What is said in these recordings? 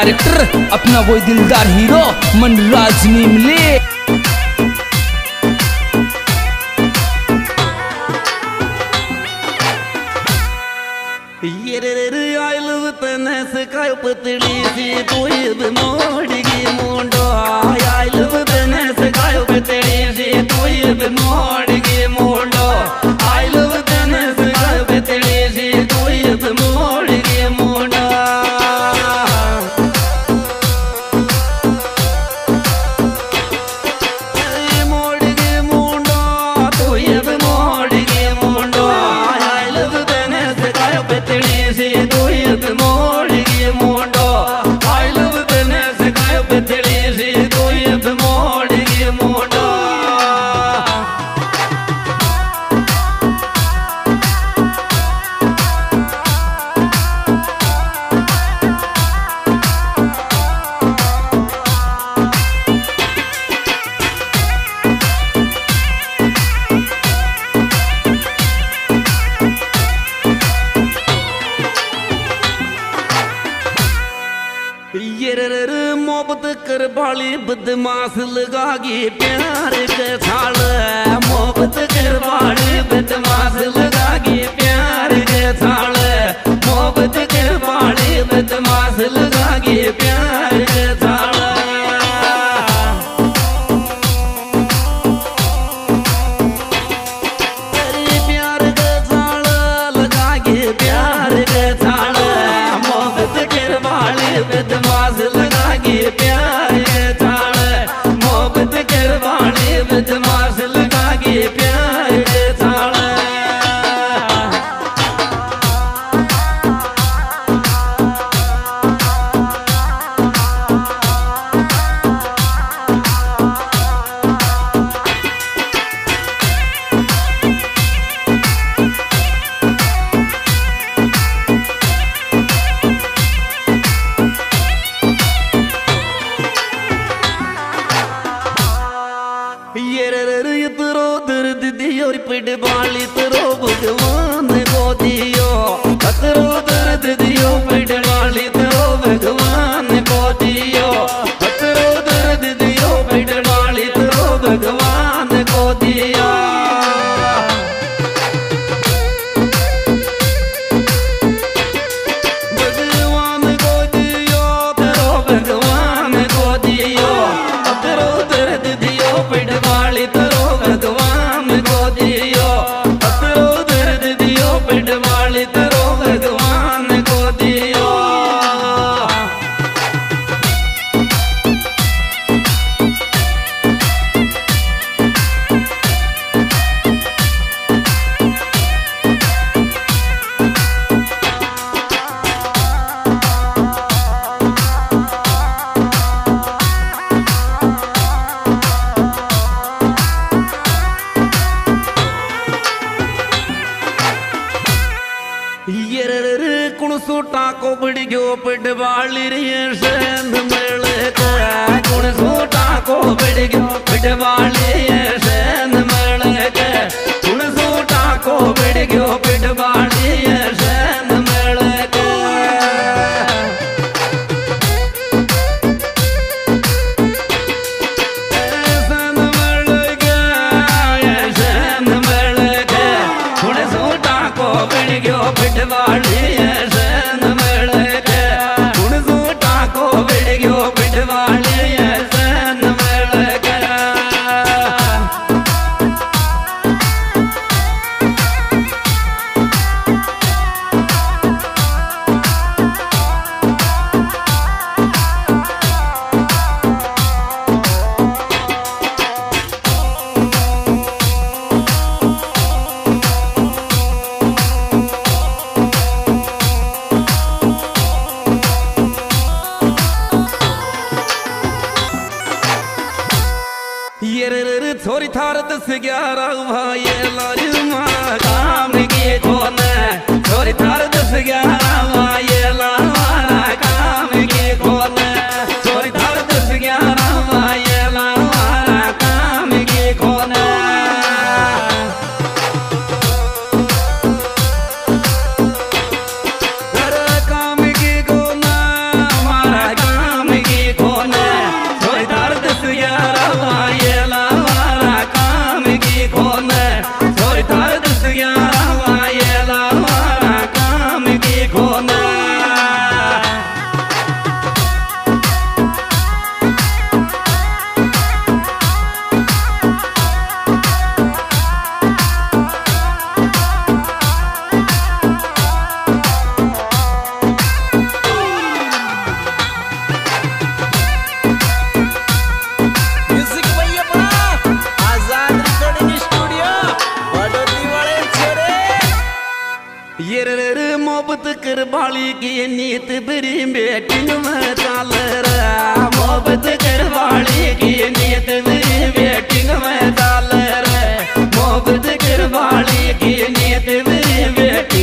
Director, अपना वो दिलदार हीरो, मनराज नीमले। ये रे रे आई लव तने से काय पतली सी तू चक्कर बाली बदमाश लगागी प्यार के थाल मोहब्बत कर बाली बदमाश लगागी प्यार के थाल मोहब्बत कर बाली बदमाश लगागी प्यार യോ വിടുവാണ് Come on. ಎರಡರು ಮೊಬತ್ ಕರ್ಬಾಳಿಗೆ ನೀತ್ ಬರಿ ಬೇಟಿ ತಾಲರ ಮೊಬತ್ ಕರ್ಬಾಳಿಗೆ ನೀತ್ ಬರಿ ಬೇಟಿ ತಾಲರ ಮೊಬತ್ ಕರ್ಬಾಳಿಗೆ ನೀತ್ ಬರಿ ಬೇಟಿ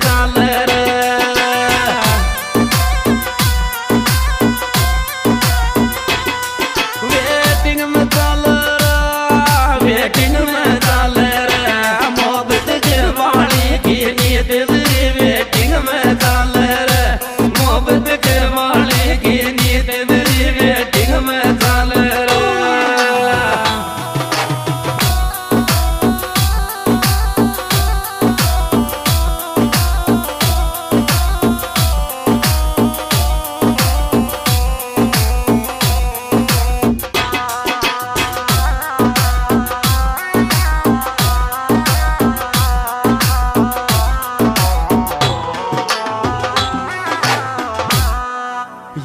ತಾಲರ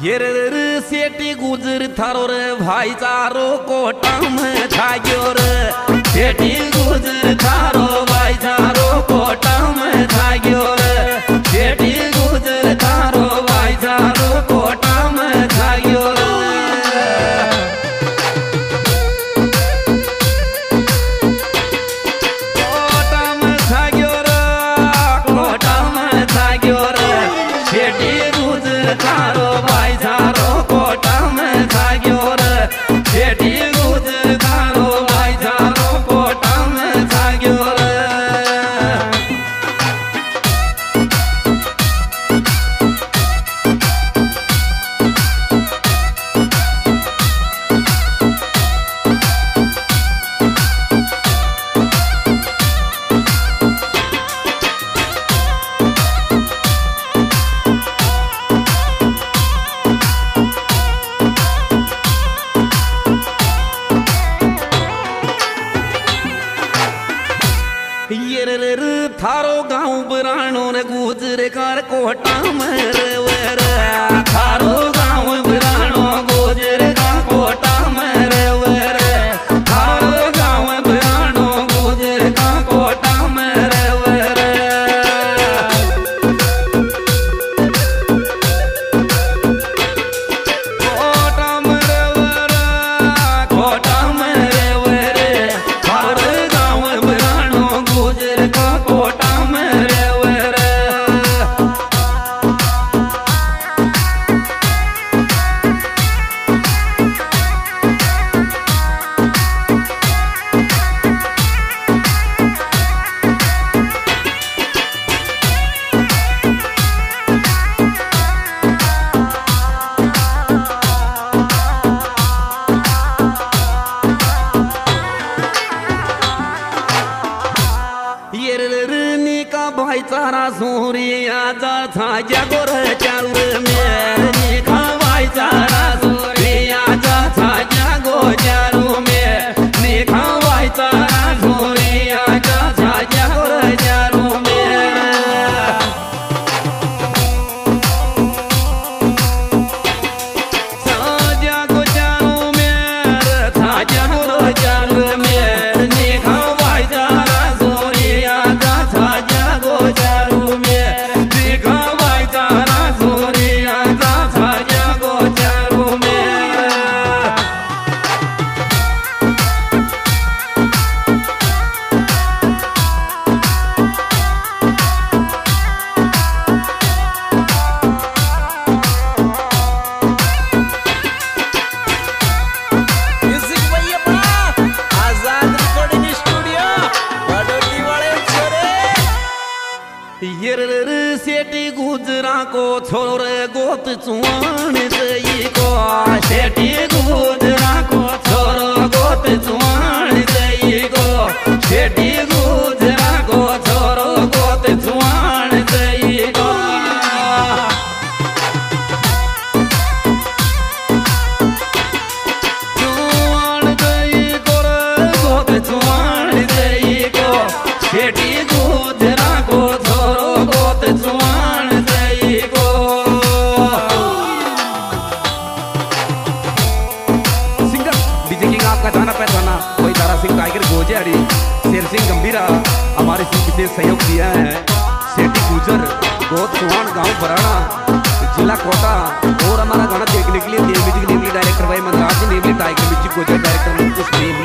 सेठी गुजर थारो रे भाई चारो कोटा में थायो रे। सेटी गुजर थारो भाई चारो कोटा में थायो रे। सेटी गुजर थारो भाई चारो कर कोटा मर सूरिया था जगुर चंद्र को छोरे गोत चुआन से को शेटी गुजरा को छोरो गोत चुआ गाना पे थाना कोई तारा सिंह टाइगर गोजहरी शेर सिंह, गंभीरा। हमारे सिंह विशेष सहयोग दिया है। सेठी गुजर बहुत सुहान, गाँव बराड़ा जिला कोटा। और हमारा गाना देखने के लिए देवी जी के निवली डायरेक्टर भाई मनराज निवली टाइगर म्यूज़िक गोजर डायरेक्टर मुकुश टीम